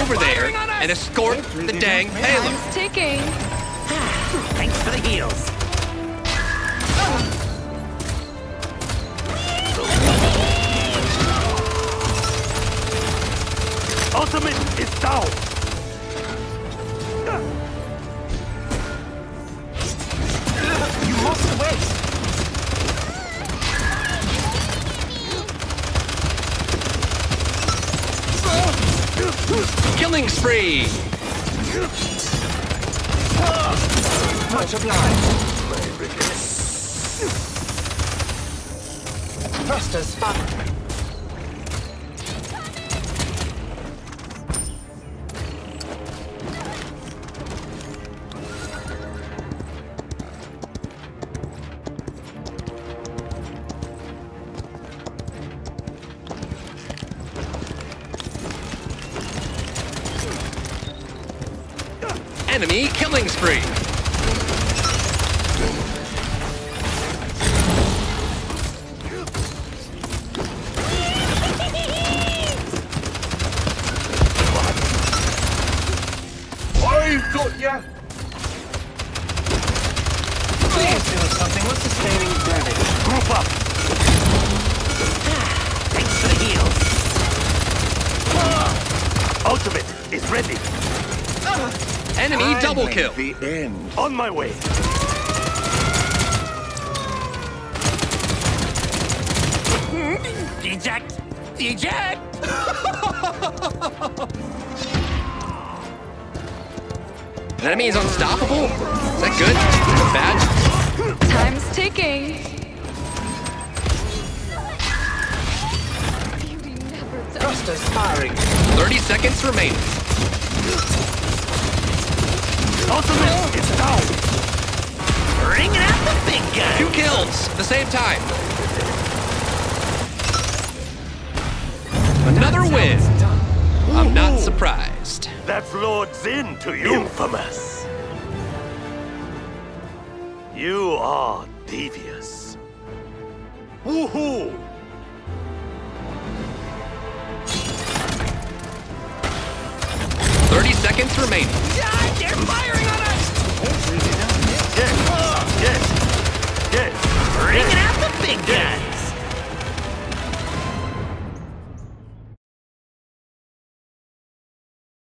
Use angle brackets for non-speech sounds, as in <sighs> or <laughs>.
over there and escort the dang payload. Time's ticking. <sighs> Thanks for the heals. Ultimate is down. Killing spree. Much obliged. Thrusters fired. Enemy killing spree. I've got ya! Please do something with sustaining damage. Group up. Ah, thanks for the heals. Ah, ultimate is ready. Enemy Time double kill. The end. On my way. <laughs> Eject! Eject! <laughs> Enemy is unstoppable? Is that good? Or bad? Time's ticking. Beauty never dies. Thrusters firing. 30 seconds remaining. Gun. Two kills at the same time. Another win. I'm not surprised. That's Lord Zhin to you. Infamous. You are devious. Woohoo! Thirty seconds remaining. They're firing on